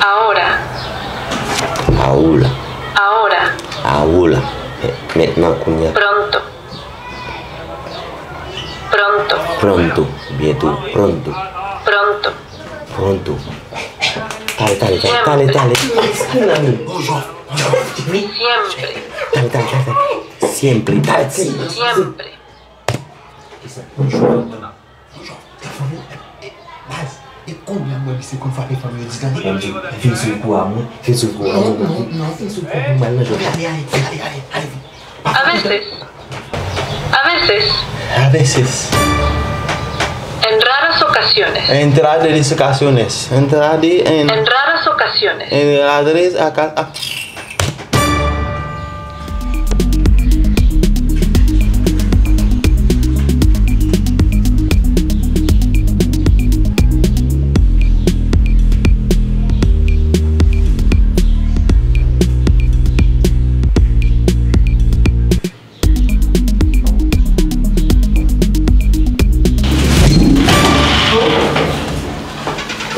Ahora, Ahora, ahora, ahora. Pronto. Pronto, Pronto, bientôt, pronto, pronto. pronto. Dale, dale, dale, dale, dale. Siempre, dale, dale, dale. Siempre, dale, sí. siempre. Se. A veces, a veces, A veces. en raras ocasiones, Entrar de ocasiones. En. en raras ocasiones, En adres acá.